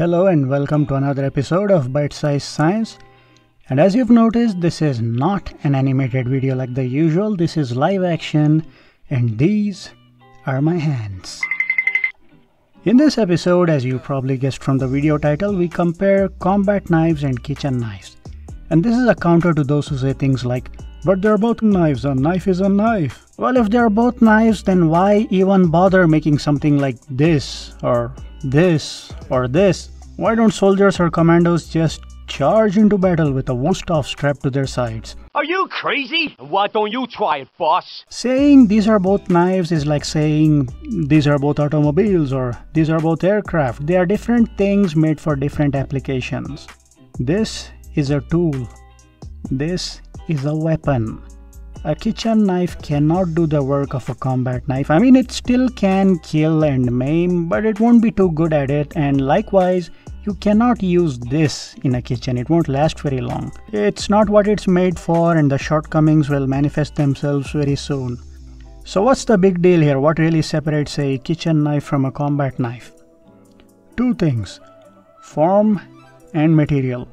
Hello and welcome to another episode of Bite-Sized Science. And as you've noticed, this is not an animated video like the usual, this is live action, and these are my hands. In this episode, as you probably guessed from the video title, we compare combat knives and kitchen knives. And this is a counter to those who say things like, but they're both knives, a knife is a knife. Well, if they're both knives, then why even bother making something like this, or this, or this? Why don't soldiers or commandos just charge into battle with a Wusthof strapped to their sides? Are you crazy? Why don't you try it, boss? Saying these are both knives is like saying these are both automobiles or these are both aircraft. They are different things made for different applications. This is a tool. This is a weapon. A kitchen knife cannot do the work of a combat knife. I mean, it still can kill and maim, but it won't be too good at it, and likewise, you cannot use this in a kitchen, it won't last very long. It's not what it's made for, and the shortcomings will manifest themselves very soon. So, what's the big deal here? What really separates a kitchen knife from a combat knife? Two things form and material.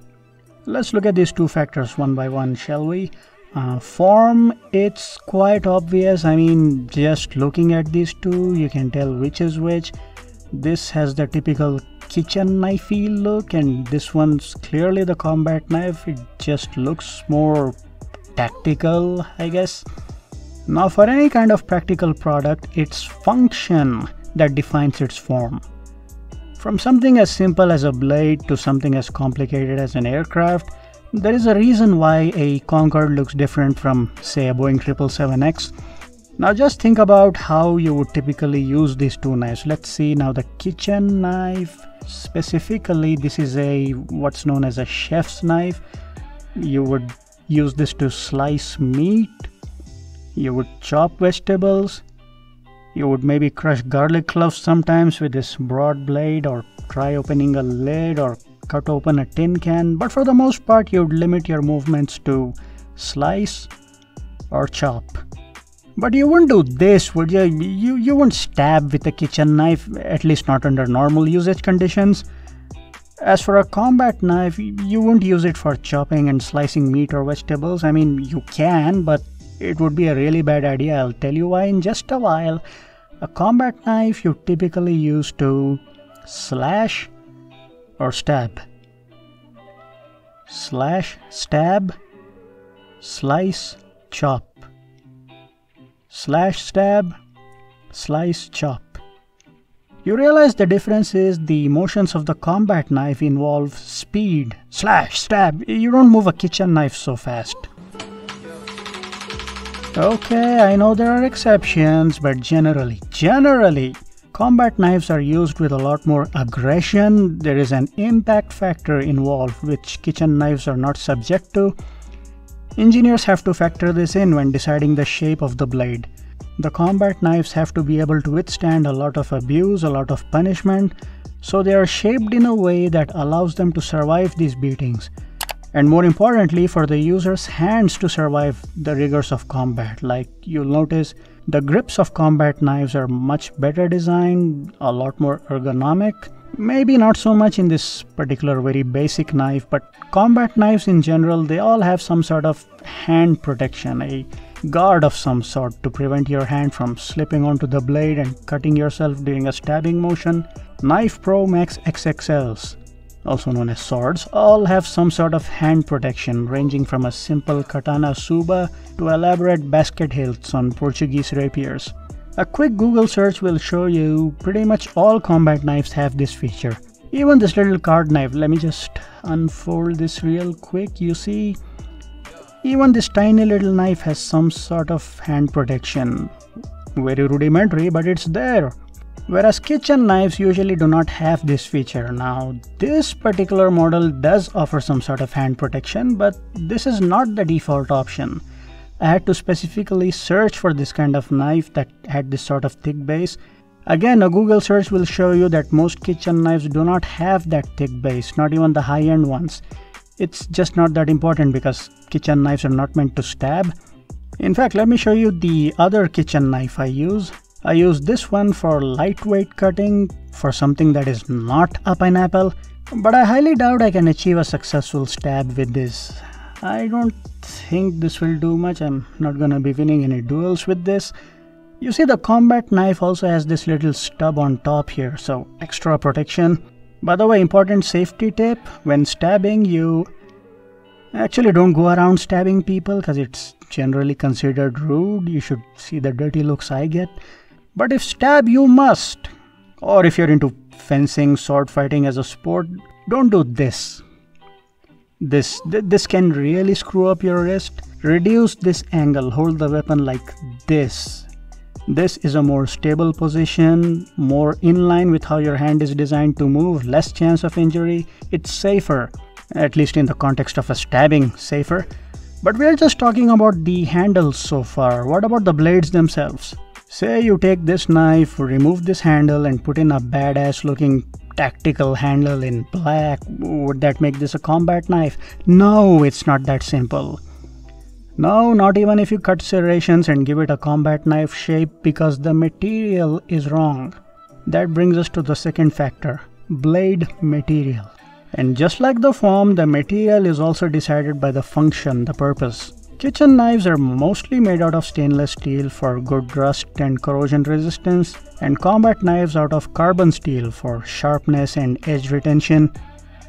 Let's look at these two factors one by one, shall we? Uh, form, it's quite obvious. I mean, just looking at these two, you can tell which is which. This has the typical kitchen knifey look, and this one's clearly the combat knife. It just looks more tactical, I guess. Now, for any kind of practical product, it's function that defines its form. From something as simple as a blade to something as complicated as an aircraft, there is a reason why a Concorde looks different from, say, a Boeing 777X. Now just think about how you would typically use these two knives. Let's see now the kitchen knife. Specifically, this is a what's known as a chef's knife. You would use this to slice meat. You would chop vegetables you would maybe crush garlic cloves sometimes with this broad blade or try opening a lid or cut open a tin can, but for the most part you would limit your movements to slice or chop. But you wouldn't do this, would you? You, you wouldn't stab with a kitchen knife, at least not under normal usage conditions. As for a combat knife, you wouldn't use it for chopping and slicing meat or vegetables. I mean, you can, but it would be a really bad idea. I'll tell you why in just a while. A combat knife you typically use to slash or stab. Slash, stab, slice, chop. Slash, stab, slice, chop. You realize the difference is the motions of the combat knife involve speed. Slash, stab. You don't move a kitchen knife so fast. Okay, I know there are exceptions, but generally, generally, combat knives are used with a lot more aggression. There is an impact factor involved, which kitchen knives are not subject to. Engineers have to factor this in when deciding the shape of the blade. The combat knives have to be able to withstand a lot of abuse, a lot of punishment, so they are shaped in a way that allows them to survive these beatings and more importantly for the user's hands to survive the rigors of combat like you'll notice the grips of combat knives are much better designed a lot more ergonomic. Maybe not so much in this particular very basic knife but combat knives in general they all have some sort of hand protection a guard of some sort to prevent your hand from slipping onto the blade and cutting yourself during a stabbing motion. Knife pro max xxls also known as swords, all have some sort of hand protection ranging from a simple katana tsuba to elaborate basket hilts on Portuguese rapiers. A quick Google search will show you pretty much all combat knives have this feature. Even this little card knife, let me just unfold this real quick, you see even this tiny little knife has some sort of hand protection. Very rudimentary, but it's there whereas kitchen knives usually do not have this feature. Now this particular model does offer some sort of hand protection but this is not the default option. I had to specifically search for this kind of knife that had this sort of thick base. Again, a Google search will show you that most kitchen knives do not have that thick base, not even the high-end ones. It's just not that important because kitchen knives are not meant to stab. In fact, let me show you the other kitchen knife I use. I use this one for lightweight cutting for something that is not a pineapple. But I highly doubt I can achieve a successful stab with this. I don't think this will do much. I'm not gonna be winning any duels with this. You see the combat knife also has this little stub on top here, so extra protection. By the way, important safety tip, when stabbing you actually don't go around stabbing people because it's generally considered rude. You should see the dirty looks I get. But if stab you must, or if you're into fencing, sword fighting as a sport, don't do this. This, th this can really screw up your wrist. Reduce this angle, hold the weapon like this this is a more stable position, more in line with how your hand is designed to move, less chance of injury. It's safer, at least in the context of a stabbing, safer. But we are just talking about the handles so far. What about the blades themselves? Say you take this knife, remove this handle and put in a badass looking tactical handle in black. Would that make this a combat knife? No, it's not that simple. No, not even if you cut serrations and give it a combat knife shape because the material is wrong. That brings us to the second factor, blade material. And just like the form, the material is also decided by the function, the purpose. Kitchen knives are mostly made out of stainless steel for good rust and corrosion resistance, and combat knives out of carbon steel for sharpness and edge retention,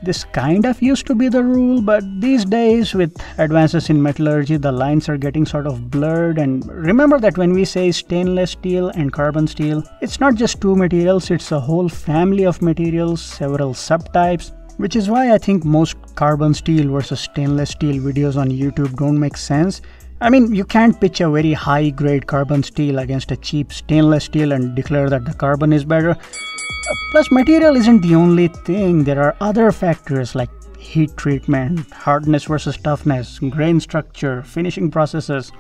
this kind of used to be the rule, but these days, with advances in metallurgy, the lines are getting sort of blurred. And remember that when we say stainless steel and carbon steel, it's not just two materials, it's a whole family of materials, several subtypes, which is why I think most carbon steel versus stainless steel videos on YouTube don't make sense. I mean, you can't pitch a very high grade carbon steel against a cheap stainless steel and declare that the carbon is better. Plus, material isn't the only thing. There are other factors like heat treatment, hardness versus toughness, grain structure, finishing processes.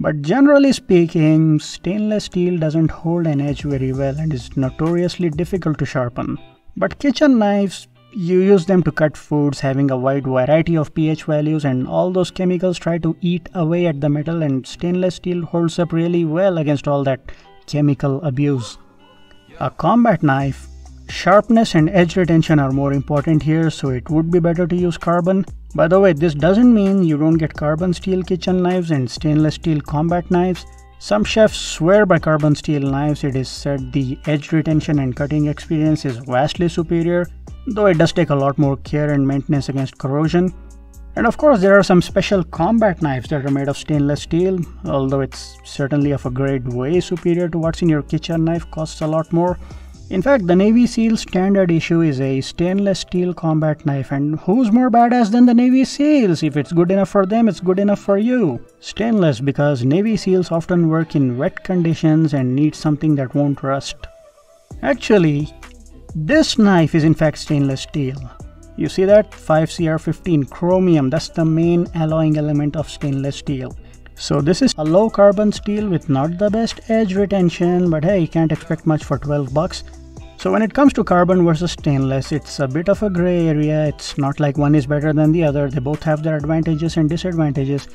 But generally speaking, stainless steel doesn't hold an edge very well and is notoriously difficult to sharpen. But kitchen knives, you use them to cut foods having a wide variety of pH values and all those chemicals try to eat away at the metal and stainless steel holds up really well against all that chemical abuse. A combat knife Sharpness and edge retention are more important here, so it would be better to use carbon. By the way, this doesn't mean you don't get carbon steel kitchen knives and stainless steel combat knives. Some chefs swear by carbon steel knives. It is said the edge retention and cutting experience is vastly superior, though it does take a lot more care and maintenance against corrosion. And of course, there are some special combat knives that are made of stainless steel, although it's certainly of a grade way superior to what's in your kitchen knife, costs a lot more. In fact, the Navy SEAL standard issue is a stainless steel combat knife, and who's more badass than the Navy SEALs? If it's good enough for them, it's good enough for you. Stainless because Navy SEALs often work in wet conditions and need something that won't rust. Actually, this knife is in fact stainless steel. You see that? 5CR15 chromium, that's the main alloying element of stainless steel. So this is a low carbon steel with not the best edge retention, but hey, you can't expect much for 12 bucks. So when it comes to carbon versus stainless, it's a bit of a gray area. It's not like one is better than the other. They both have their advantages and disadvantages.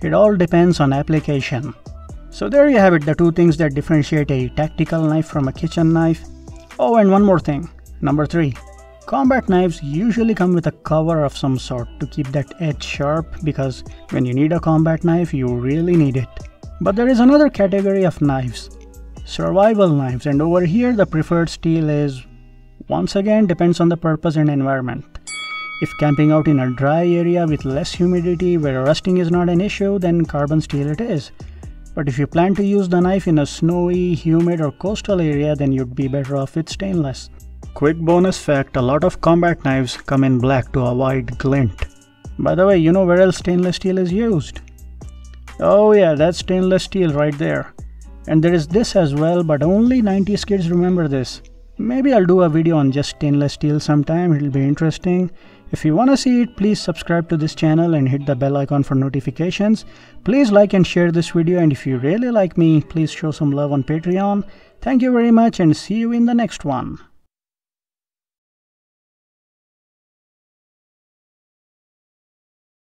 It all depends on application. So there you have it, the two things that differentiate a tactical knife from a kitchen knife. Oh, and one more thing. Number 3. Combat knives usually come with a cover of some sort to keep that edge sharp because when you need a combat knife, you really need it. But there is another category of knives, survival knives, and over here the preferred steel is, once again, depends on the purpose and environment. If camping out in a dry area with less humidity where rusting is not an issue, then carbon steel it is. But if you plan to use the knife in a snowy, humid or coastal area, then you'd be better off with stainless. Quick bonus fact, a lot of combat knives come in black to avoid glint. By the way, you know where else stainless steel is used? Oh yeah, that's stainless steel right there. And there is this as well, but only 90s kids remember this. Maybe I'll do a video on just stainless steel sometime, it'll be interesting. If you wanna see it, please subscribe to this channel and hit the bell icon for notifications. Please like and share this video and if you really like me, please show some love on Patreon. Thank you very much and see you in the next one.